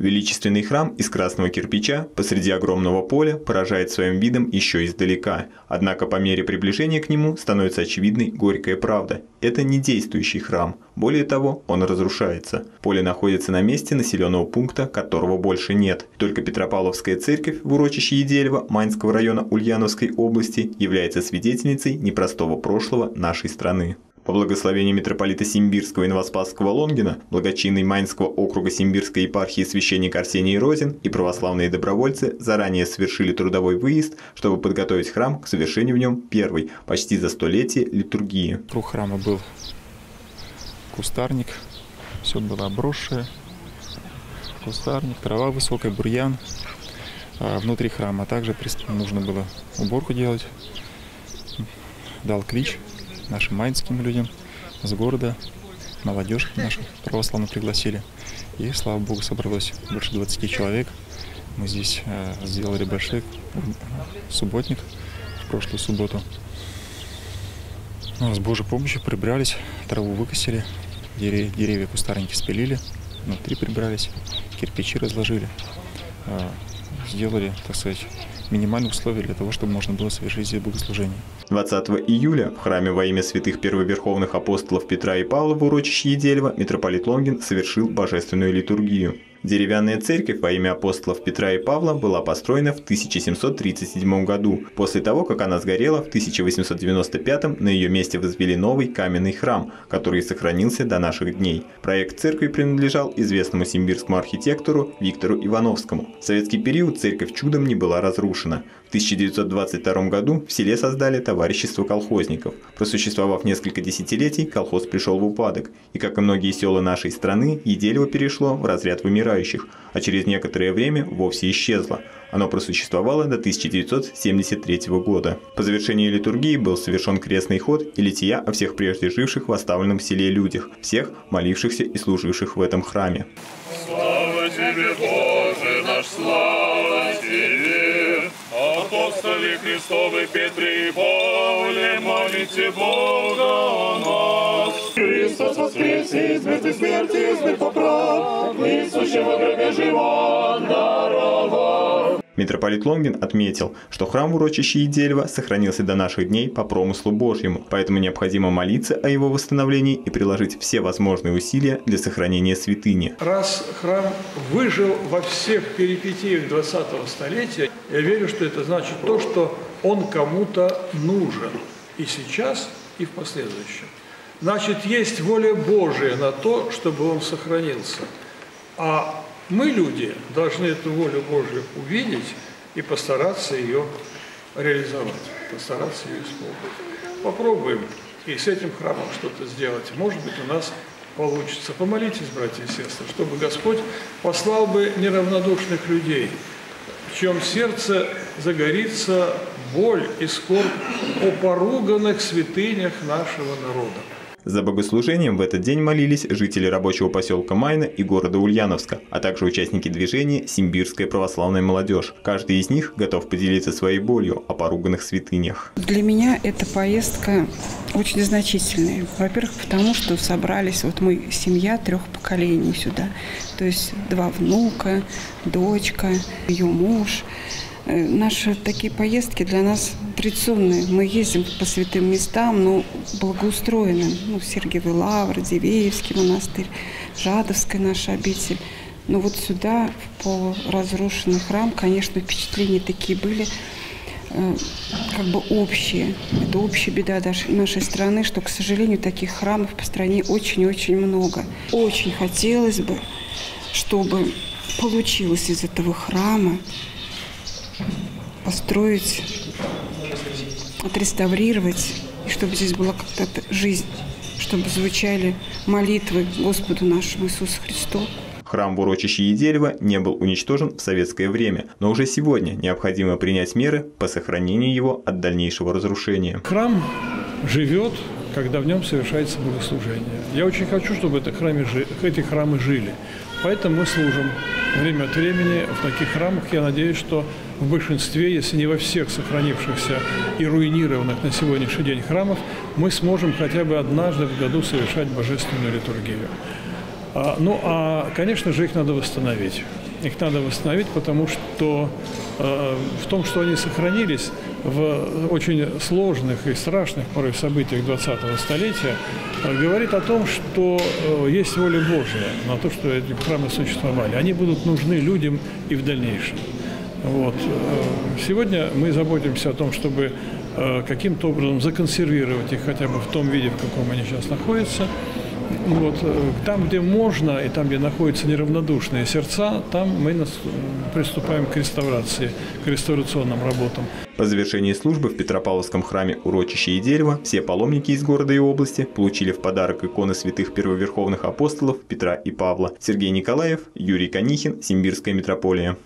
Величественный храм из красного кирпича посреди огромного поля поражает своим видом еще издалека. Однако по мере приближения к нему становится очевидной горькая правда. Это не действующий храм. Более того, он разрушается. Поле находится на месте населенного пункта, которого больше нет. Только Петропавловская церковь в урочище Еделева Майнского района Ульяновской области является свидетельницей непростого прошлого нашей страны. По благословению митрополита Симбирского и Новоспасского Лонгина, благочинный Майнского округа Симбирской епархии священник Арсений Розин и православные добровольцы заранее совершили трудовой выезд, чтобы подготовить храм к совершению в нем первой, почти за столетие, литургии. Круг храма был кустарник, все было обросшее, кустарник, трава высокая, бурьян а внутри храма. Также нужно было уборку делать. Дал клич нашим майнским людям с города, молодежь нашу православно пригласили. И, слава Богу, собралось больше 20 человек. Мы здесь э, сделали большой субботник в прошлую субботу. Ну, с Божьей помощью прибрались, траву выкосили, деревья кустарники спилили, внутри прибрались, кирпичи разложили, э, сделали, так сказать, минимальные условия для того, чтобы можно было совершить здесь богослужение. 20 июля в храме во имя святых первоверховных апостолов Петра и Павла в урочище Едельва митрополит Лонгин совершил божественную литургию. Деревянная церковь во имя апостолов Петра и Павла была построена в 1737 году. После того, как она сгорела, в 1895 на ее месте возвели новый каменный храм, который сохранился до наших дней. Проект церкви принадлежал известному симбирскому архитектору Виктору Ивановскому. В советский период церковь чудом не была разрушена. В 1922 году в селе создали товарищество колхозников. Просуществовав несколько десятилетий, колхоз пришел в упадок, и, как и многие села нашей страны, Еделево перешло в разряд вымирания умирающих, а через некоторое время вовсе исчезло. Оно просуществовало до 1973 года. По завершении литургии был совершен крестный ход и лития о всех прежде живших в оставленном селе людях, всех молившихся и служивших в этом храме. Слава тебе, Боже наш, слава тебе! Апостоли Христовы Петре и Павле, молите Бога о нас! Христос воскресе из мертвой смерти, из мертвых прав, несущего гробе живот даровал. Митрополит Лонгин отметил, что храм в урочище Едельва сохранился до наших дней по промыслу Божьему, поэтому необходимо молиться о его восстановлении и приложить все возможные усилия для сохранения святыни. Раз храм выжил во всех перипетиях 20-го столетия, я верю, что это значит то, что он кому-то нужен и сейчас, и в последующем. Значит, есть воля Божия на то, чтобы он сохранился. А мы, люди, должны эту волю Божию увидеть и постараться ее реализовать, постараться ее исполнить. Попробуем и с этим храмом что-то сделать. Может быть, у нас получится. Помолитесь, братья и сестры, чтобы Господь послал бы неравнодушных людей, в чем сердце загорится боль и скорбь о поруганных святынях нашего народа. За богослужением в этот день молились жители рабочего поселка Майна и города Ульяновска, а также участники движения «Симбирская православная молодежь». Каждый из них готов поделиться своей болью о поруганных святынях. Для меня эта поездка очень значительная. Во-первых, потому что собрались, вот мы семья трех поколений сюда. То есть два внука, дочка, ее муж – наши такие поездки для нас традиционные. Мы ездим по святым местам, но благоустроенным. Ну, Сергиевый Лавр, Дивеевский монастырь, Жадовская наша обитель. Но вот сюда, в полуразрушенный храм, конечно, впечатления такие были, э, как бы общие. Это общая беда даже нашей страны, что, к сожалению, таких храмов по стране очень-очень много. Очень хотелось бы, чтобы получилось из этого храма построить, отреставрировать, и чтобы здесь была как-то жизнь, чтобы звучали молитвы Господу нашему Иисусу Христу. Храм в урочище Еделева не был уничтожен в советское время, но уже сегодня необходимо принять меры по сохранению его от дальнейшего разрушения. Храм живет, когда в нем совершается богослужение. Я очень хочу, чтобы это храме, эти храмы жили. Поэтому мы служим время от времени в таких храмах. Я надеюсь, что в большинстве, если не во всех сохранившихся и руинированных на сегодняшний день храмах, мы сможем хотя бы однажды в году совершать божественную литургию. А, ну, а, конечно же, их надо восстановить. их надо восстановить, потому что э, в том, что они сохранились в очень сложных и страшных порой событиях 20-го столетия, э, говорит о том, что э, есть воля Божья на то, что эти храмы существовали. Они будут нужны людям и в дальнейшем. Вот. Э, сегодня мы заботимся о том, чтобы каким-то образом законсервировать их хотя бы в том виде, в каком они сейчас находятся. Вот. Э, там, где можно, и там, где находятся неравнодушные сердца, там мы приступаем к реставрации, к реставрационным работам. По завершении службы в Петропавловском храме «Урочище и дерево» все паломники из города и области получили в подарок иконы святых первоверховных апостолов Петра и Павла. Сергей Николаев, Юрий Конихин, Симбирская митрополия.